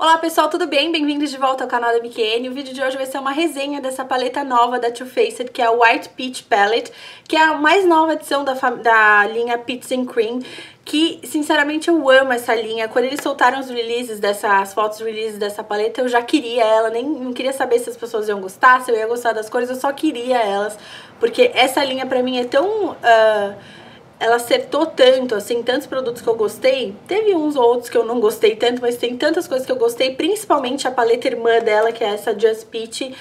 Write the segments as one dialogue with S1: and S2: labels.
S1: Olá pessoal, tudo bem? Bem-vindos de volta ao canal da BQN. O vídeo de hoje vai ser uma resenha dessa paleta nova da Too Faced, que é a White Peach Palette, que é a mais nova edição da, da linha Peach and Cream, que sinceramente eu amo essa linha. Quando eles soltaram os releases dessas fotos releases dessa paleta, eu já queria ela, nem não queria saber se as pessoas iam gostar, se eu ia gostar das cores, eu só queria elas, porque essa linha pra mim é tão... Uh, ela acertou tanto, assim, tantos produtos que eu gostei. Teve uns ou outros que eu não gostei tanto, mas tem tantas coisas que eu gostei, principalmente a paleta irmã dela, que é essa Just Peach,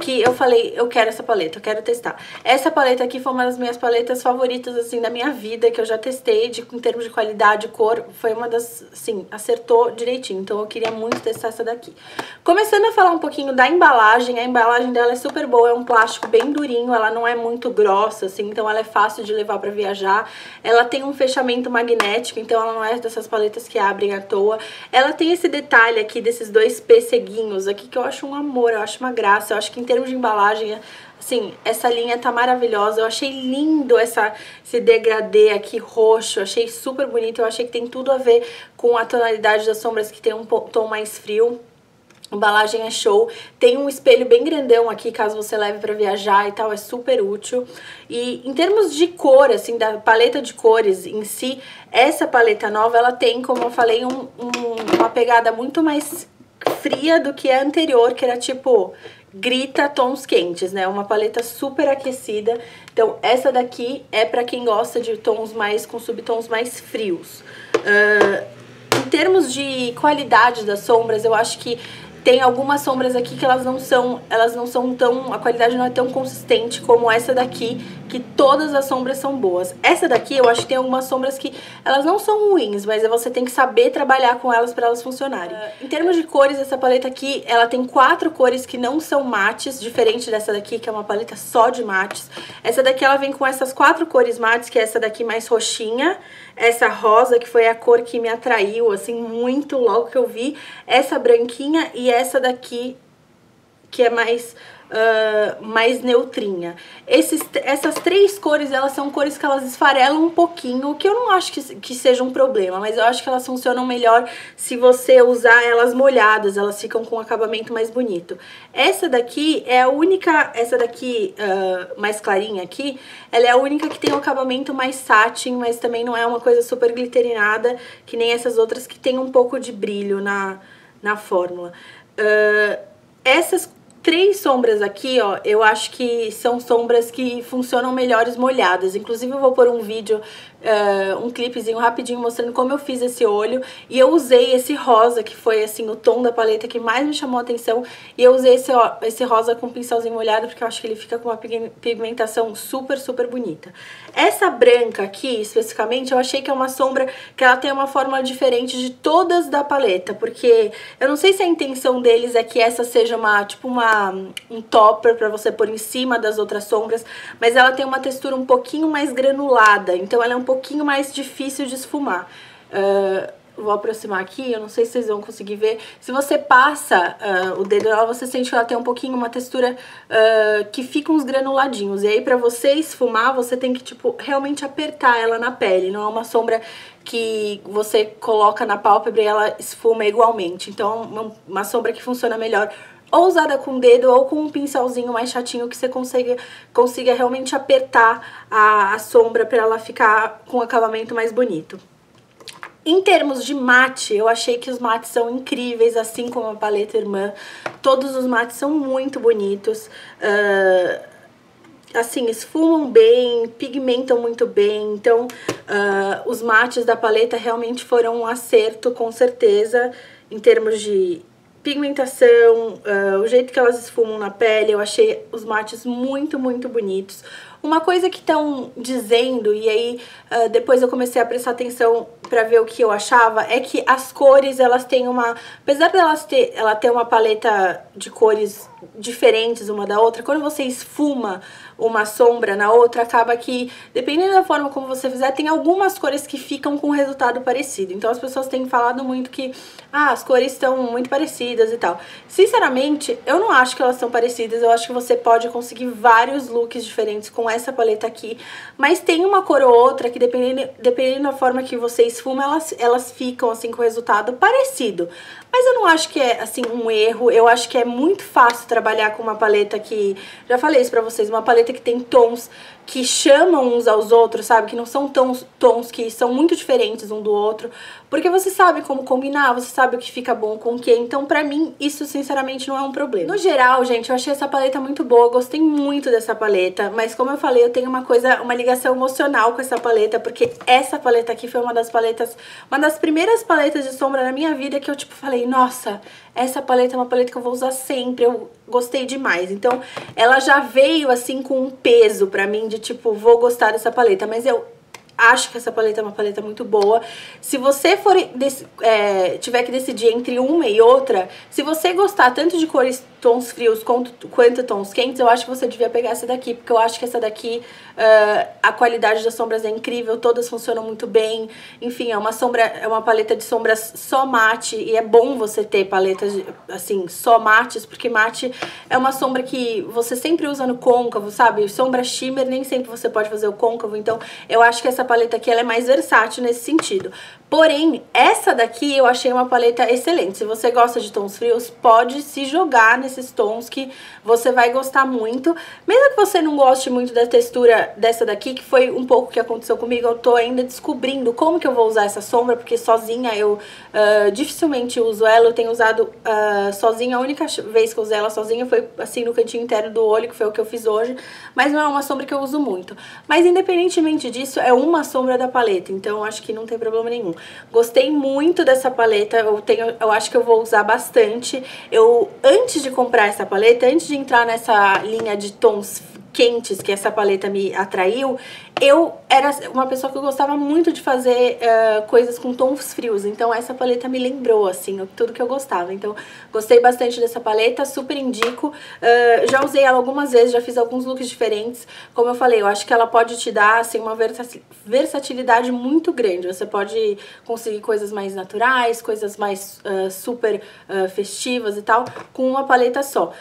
S1: que eu falei, eu quero essa paleta, eu quero testar. Essa paleta aqui foi uma das minhas paletas favoritas, assim, da minha vida, que eu já testei, de, em termos de qualidade, cor, foi uma das, assim, acertou direitinho, então eu queria muito testar essa daqui. Começando a falar um pouquinho da embalagem, a embalagem dela é super boa, é um plástico bem durinho, ela não é muito grossa, assim, então ela é fácil de levar pra viajar. Ela tem um fechamento magnético, então ela não é dessas paletas que abrem à toa. Ela tem esse detalhe aqui desses dois pesseguinhos aqui que eu acho um amor, eu acho uma graça. Eu acho que em termos de embalagem, assim, essa linha tá maravilhosa. Eu achei lindo essa, esse degradê aqui roxo, eu achei super bonito. Eu achei que tem tudo a ver com a tonalidade das sombras que tem um tom mais frio. Embalagem é show, tem um espelho bem grandão aqui, caso você leve para viajar e tal, é super útil. E em termos de cor, assim, da paleta de cores em si, essa paleta nova, ela tem, como eu falei, um, um, uma pegada muito mais fria do que a anterior, que era tipo grita tons quentes, né? Uma paleta super aquecida. Então, essa daqui é para quem gosta de tons mais com subtons mais frios. Uh, em termos de qualidade das sombras, eu acho que tem algumas sombras aqui que elas não são, elas não são tão, a qualidade não é tão consistente como essa daqui, que todas as sombras são boas. Essa daqui, eu acho que tem algumas sombras que elas não são ruins, mas você tem que saber trabalhar com elas para elas funcionarem. Uh, em termos de cores, essa paleta aqui, ela tem quatro cores que não são mates, diferente dessa daqui, que é uma paleta só de mates. Essa daqui, ela vem com essas quatro cores mates, que é essa daqui mais roxinha, essa rosa, que foi a cor que me atraiu, assim, muito logo que eu vi, essa branquinha e essa daqui, que é mais uh, mais neutrinha. Esses, essas três cores, elas são cores que elas esfarelam um pouquinho, o que eu não acho que, que seja um problema, mas eu acho que elas funcionam melhor se você usar elas molhadas, elas ficam com um acabamento mais bonito. Essa daqui é a única, essa daqui uh, mais clarinha aqui, ela é a única que tem um acabamento mais satin, mas também não é uma coisa super glitterinada, que nem essas outras que tem um pouco de brilho na, na fórmula. Uh, essas três sombras aqui, ó, eu acho que são sombras que funcionam melhores molhadas. Inclusive eu vou pôr um vídeo uh, um clipezinho rapidinho mostrando como eu fiz esse olho. E eu usei esse rosa, que foi assim o tom da paleta que mais me chamou a atenção. E eu usei esse, ó, esse rosa com pincelzinho molhado, porque eu acho que ele fica com uma pigmentação super, super bonita. Essa branca aqui, especificamente, eu achei que é uma sombra que ela tem uma forma diferente de todas da paleta. Porque eu não sei se a intenção deles é que essa seja uma, tipo uma, um topper pra você pôr em cima das outras sombras. Mas ela tem uma textura um pouquinho mais granulada. Então ela é um pouquinho mais difícil de esfumar. Uh, vou aproximar aqui, eu não sei se vocês vão conseguir ver. Se você passa uh, o dedo nela, você sente que ela tem um pouquinho uma textura uh, que fica uns granuladinhos. E aí, pra você esfumar, você tem que, tipo, realmente apertar ela na pele. Não é uma sombra que você coloca na pálpebra e ela esfuma igualmente. Então, é uma sombra que funciona melhor ou usada com o dedo ou com um pincelzinho mais chatinho que você consiga, consiga realmente apertar a, a sombra para ela ficar com um acabamento mais bonito. Em termos de mate, eu achei que os mates são incríveis, assim como a paleta irmã. Todos os mates são muito bonitos. Uh, assim, esfumam bem, pigmentam muito bem. Então, uh, os mates da paleta realmente foram um acerto, com certeza, em termos de pigmentação, uh, o jeito que elas esfumam na pele, eu achei os mates muito, muito bonitos. Uma coisa que estão dizendo, e aí uh, depois eu comecei a prestar atenção para ver o que eu achava, é que as cores, elas têm uma... Apesar delas ter, ela ter uma paleta de cores diferentes uma da outra, quando você esfuma uma sombra na outra, acaba que, dependendo da forma como você fizer, tem algumas cores que ficam com resultado parecido. Então as pessoas têm falado muito que ah, as cores estão muito parecidas e tal. Sinceramente, eu não acho que elas são parecidas. Eu acho que você pode conseguir vários looks diferentes com essa paleta aqui. Mas tem uma cor ou outra que, dependendo, dependendo da forma que você esfuma, elas, elas ficam assim com resultado parecido. Mas eu não acho que é, assim, um erro. Eu acho que é muito fácil trabalhar com uma paleta que... Já falei isso pra vocês. Uma paleta que tem tons que chamam uns aos outros, sabe? Que não são tons, tons que são muito diferentes um do outro. Porque você sabe como combinar, você sabe o que fica bom com o que. Então, pra mim, isso sinceramente não é um problema. No geral, gente, eu achei essa paleta muito boa. Gostei muito dessa paleta. Mas como eu falei, eu tenho uma coisa, uma ligação emocional com essa paleta. Porque essa paleta aqui foi uma das paletas, uma das primeiras paletas de sombra na minha vida que eu, tipo, falei, nossa, essa paleta é uma paleta que eu vou usar sempre. Eu gostei demais. Então, ela já veio, assim, com um peso pra mim de tipo, vou gostar dessa paleta, mas eu acho que essa paleta é uma paleta muito boa. Se você for é, tiver que decidir entre uma e outra, se você gostar tanto de cores tons frios quanto, quanto tons quentes, eu acho que você devia pegar essa daqui, porque eu acho que essa daqui, uh, a qualidade das sombras é incrível, todas funcionam muito bem. Enfim, é uma sombra, é uma paleta de sombras só mate, e é bom você ter paletas, assim, só mates, porque mate é uma sombra que você sempre usa no côncavo, sabe? Sombra shimmer, nem sempre você pode fazer o côncavo, então eu acho que essa paleta aqui ela é mais versátil nesse sentido. Porém, essa daqui eu achei uma paleta excelente. Se você gosta de tons frios, pode se jogar nesses tons que você vai gostar muito. Mesmo que você não goste muito da textura dessa daqui, que foi um pouco o que aconteceu comigo, eu tô ainda descobrindo como que eu vou usar essa sombra, porque sozinha eu uh, dificilmente uso ela. Eu tenho usado uh, sozinha, a única vez que eu usei ela sozinha foi assim no cantinho interno do olho, que foi o que eu fiz hoje. Mas não é uma sombra que eu uso muito. Mas independentemente disso, é uma sombra da paleta, então acho que não tem problema nenhum. Gostei muito dessa paleta, eu, tenho, eu acho que eu vou usar bastante. Eu, antes de comprar essa paleta, antes de entrar nessa linha de tons quentes que essa paleta me atraiu, eu era uma pessoa que gostava muito de fazer uh, coisas com tons frios, então essa paleta me lembrou, assim, tudo que eu gostava. Então, gostei bastante dessa paleta, super indico. Uh, já usei ela algumas vezes, já fiz alguns looks diferentes. Como eu falei, eu acho que ela pode te dar, assim, uma versatilidade muito grande. Você pode conseguir coisas mais naturais, coisas mais uh, super festivas e tal, com uma paleta só.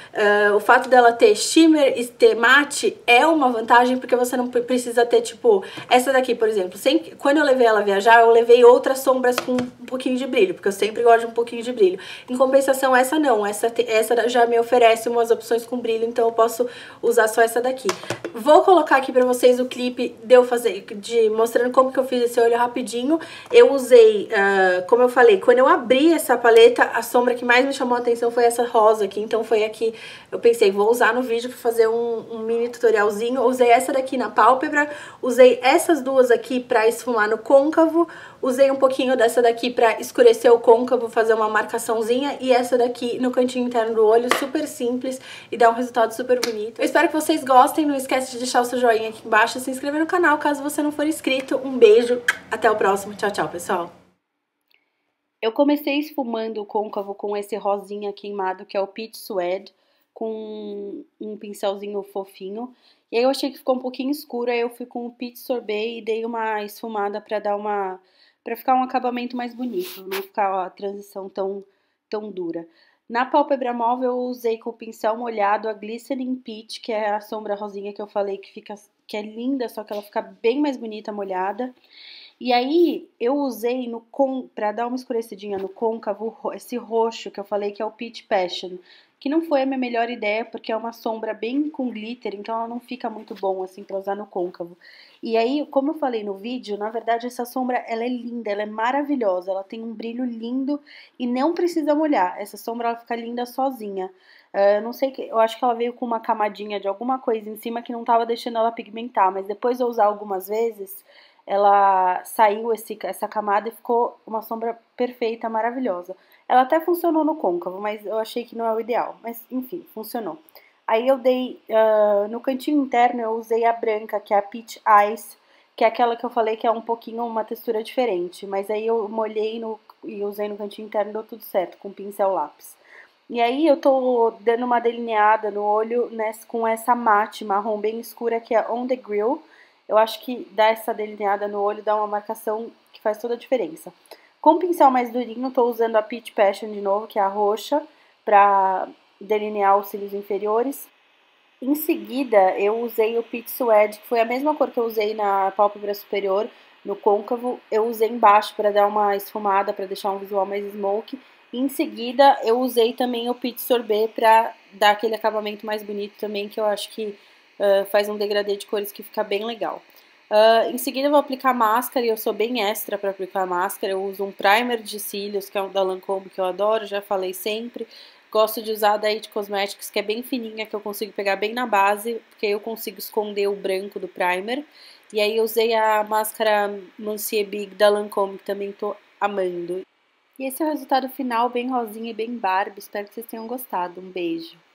S1: o fato dela ter shimmer e ter matte é uma vantagem, porque você não precisa ter tipo, essa daqui, por exemplo, sempre, quando eu levei ela viajar, eu levei outras sombras com um pouquinho de brilho, porque eu sempre gosto de um pouquinho de brilho. Em compensação, essa não, essa, essa já me oferece umas opções com brilho, então eu posso usar só essa daqui. Vou colocar aqui pra vocês o clipe de eu fazer, de mostrando como que eu fiz esse olho rapidinho. Eu usei, uh, como eu falei, quando eu abri essa paleta, a sombra que mais me chamou a atenção foi essa rosa aqui, então foi aqui, eu pensei, vou usar no vídeo pra fazer um, um mini tutorialzinho. usei essa daqui na pálpebra, Usei essas duas aqui pra esfumar no côncavo, usei um pouquinho dessa daqui pra escurecer o côncavo, fazer uma marcaçãozinha, e essa daqui no cantinho interno do olho, super simples e dá um resultado super bonito. Eu espero que vocês gostem, não esquece de deixar o seu joinha aqui embaixo se inscrever no canal caso você não for inscrito. Um beijo, até o próximo, tchau, tchau, pessoal! Eu comecei esfumando o côncavo com esse rosinha queimado, que é o Peach Suede, com um pincelzinho fofinho. E aí eu achei que ficou um pouquinho escuro, aí eu fui com o Peach Sorbet e dei uma esfumada pra dar uma... pra ficar um acabamento mais bonito, não ficar a transição tão, tão dura. Na pálpebra móvel eu usei com o pincel molhado a Glistening Peach, que é a sombra rosinha que eu falei que fica que é linda, só que ela fica bem mais bonita molhada. E aí eu usei no com para dar uma escurecidinha no côncavo esse roxo que eu falei que é o Peach Passion, que não foi a minha melhor ideia, porque é uma sombra bem com glitter, então ela não fica muito bom assim para usar no côncavo. E aí, como eu falei no vídeo, na verdade essa sombra ela é linda, ela é maravilhosa, ela tem um brilho lindo e não precisa molhar. Essa sombra ela fica linda sozinha. Uh, não sei, eu acho que ela veio com uma camadinha de alguma coisa em cima que não tava deixando ela pigmentar, mas depois de eu usar algumas vezes, ela saiu esse, essa camada e ficou uma sombra perfeita, maravilhosa. Ela até funcionou no côncavo, mas eu achei que não é o ideal. Mas, enfim, funcionou. Aí eu dei, uh, no cantinho interno, eu usei a branca, que é a Peach Ice, que é aquela que eu falei que é um pouquinho uma textura diferente. Mas aí eu molhei no, e usei no cantinho interno deu tudo certo, com pincel lápis.
S2: E aí eu tô dando uma delineada no olho nessa, com essa mate marrom bem escura que é On The Grill. Eu acho que dar essa delineada no olho dá uma marcação que faz toda a diferença. Com o pincel mais durinho, tô usando a Peach Passion de novo, que é a roxa, pra delinear os cílios inferiores. Em seguida, eu usei o Peach Suede, que foi a mesma cor que eu usei na pálpebra superior, no côncavo. Eu usei embaixo para dar uma esfumada, para deixar um visual mais smoke. Em seguida, eu usei também o Pit Sorbet para dar aquele acabamento mais bonito também, que eu acho que uh, faz um degradê de cores que fica bem legal. Uh, em seguida, eu vou aplicar máscara, e eu sou bem extra para aplicar máscara. Eu uso um primer de cílios, que é um da Lancôme, que eu adoro, já falei sempre. Gosto de usar da It Cosmetics, que é bem fininha, que eu consigo pegar bem na base, porque eu consigo esconder o branco do primer. E aí, eu usei a máscara Monsieur Big da Lancôme, que também tô amando. E esse é o resultado final, bem rosinha e bem Barbie. Espero que vocês tenham gostado. Um beijo!